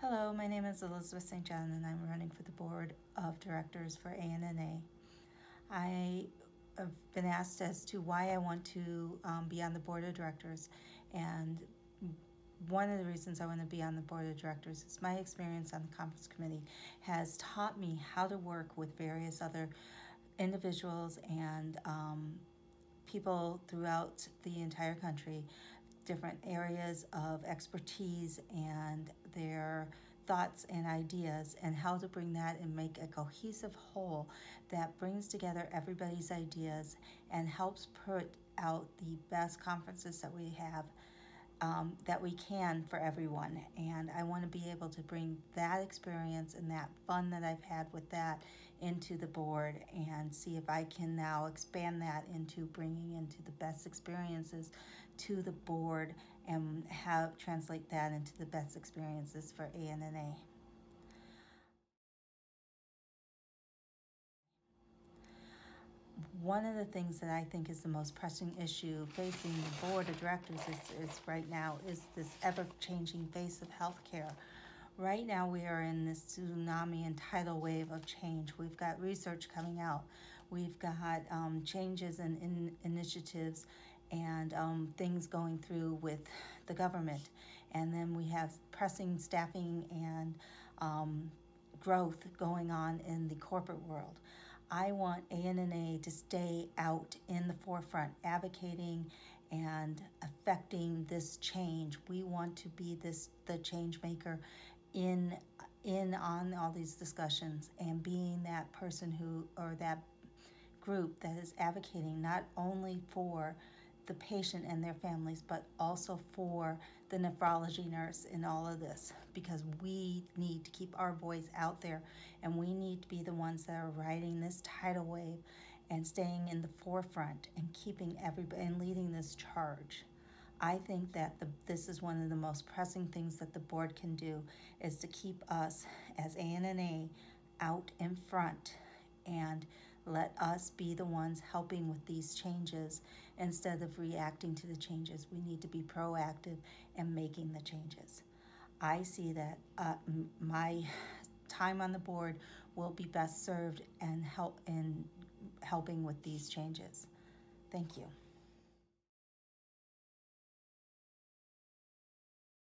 Hello, my name is Elizabeth St. John and I'm running for the Board of Directors for ANNA. I have been asked as to why I want to um, be on the Board of Directors and one of the reasons I want to be on the Board of Directors is my experience on the Conference Committee has taught me how to work with various other individuals and um, people throughout the entire country different areas of expertise and their thoughts and ideas and how to bring that and make a cohesive whole that brings together everybody's ideas and helps put out the best conferences that we have um, that we can for everyone. And I want to be able to bring that experience and that fun that I've had with that into the board and see if I can now expand that into bringing into the best experiences to the board and have translate that into the best experiences for ANNA. One of the things that I think is the most pressing issue facing the board of directors is, is right now is this ever-changing face of healthcare. Right now we are in this tsunami and tidal wave of change. We've got research coming out. We've got um, changes in, in, initiatives and um, things going through with the government. And then we have pressing staffing and um, growth going on in the corporate world. I want ANNA to stay out in the forefront, advocating and affecting this change. We want to be this the change maker in in on all these discussions and being that person who or that group that is advocating not only for the patient and their families, but also for the nephrology nurse in all of this because we need to keep our voice out there and we need to be the ones that are riding this tidal wave and staying in the forefront and keeping everybody and leading this charge. I think that the, this is one of the most pressing things that the board can do is to keep us as ANNA out in front and let us be the ones helping with these changes instead of reacting to the changes. We need to be proactive and making the changes. I see that uh, my time on the board will be best served and help in helping with these changes. Thank you.